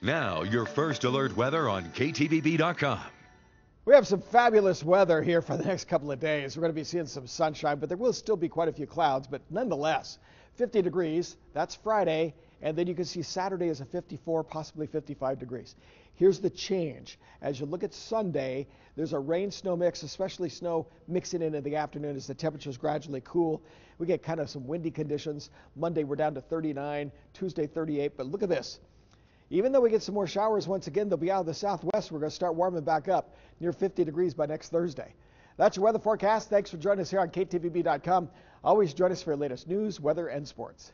Now, your first alert weather on KTVB.com. We have some fabulous weather here for the next couple of days. We're going to be seeing some sunshine, but there will still be quite a few clouds. But nonetheless, 50 degrees, that's Friday. And then you can see Saturday is a 54, possibly 55 degrees. Here's the change. As you look at Sunday, there's a rain snow mix, especially snow mixing in in the afternoon as the temperatures gradually cool. We get kind of some windy conditions. Monday, we're down to 39, Tuesday, 38. But look at this. Even though we get some more showers once again, they'll be out of the southwest. We're going to start warming back up near 50 degrees by next Thursday. That's your weather forecast. Thanks for joining us here on KTVB.com. Always join us for your latest news, weather, and sports.